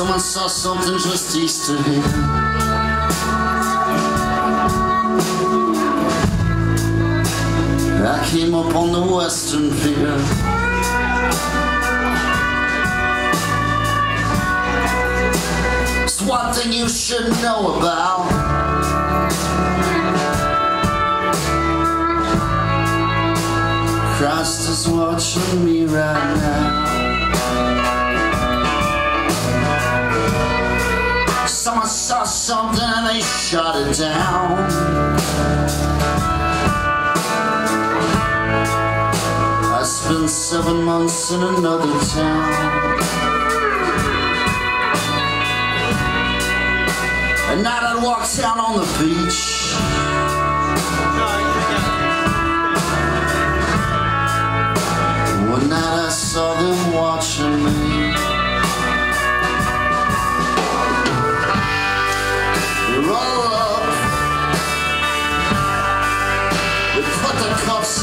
Someone saw something just east of here. I came up on the western pier. It's one thing you should know about. Christ is watching me right now. Something and they shut it down. I spent seven months in another town. At night I'd walk down on the beach.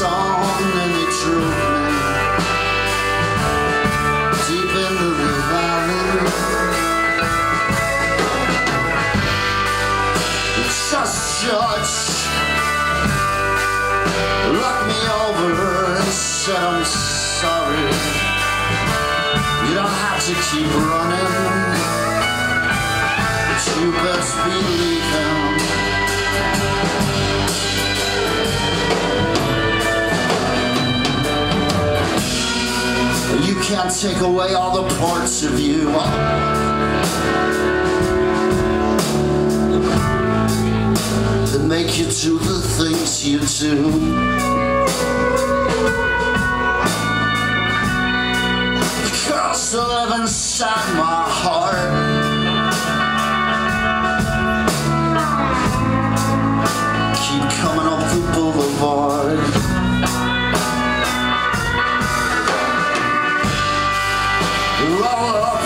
On and they drew me deep into the valley. The just judge looked me over and said, I'm sorry. You don't have to keep running. But you best believe him. Can't take away all the parts of you. That make you do the things you do. Girls live inside my heart. Up,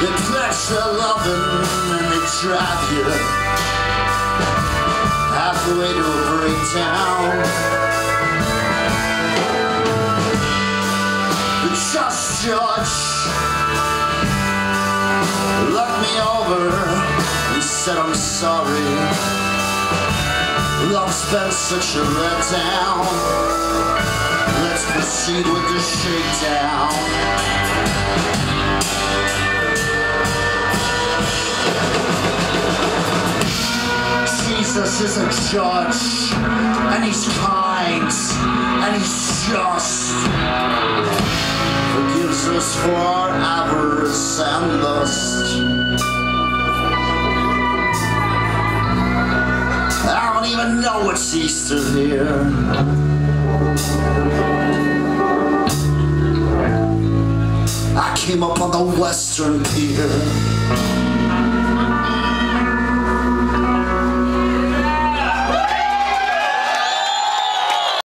they their loving and they drive you halfway to a breakdown. The just judge looked me over and said I'm sorry. Love's been such a letdown. With the. Jesus is a judge, and he's kind, and he's just. Forgives us for our avarice and lust. I don't even know it's Easter here. came up on the western pier.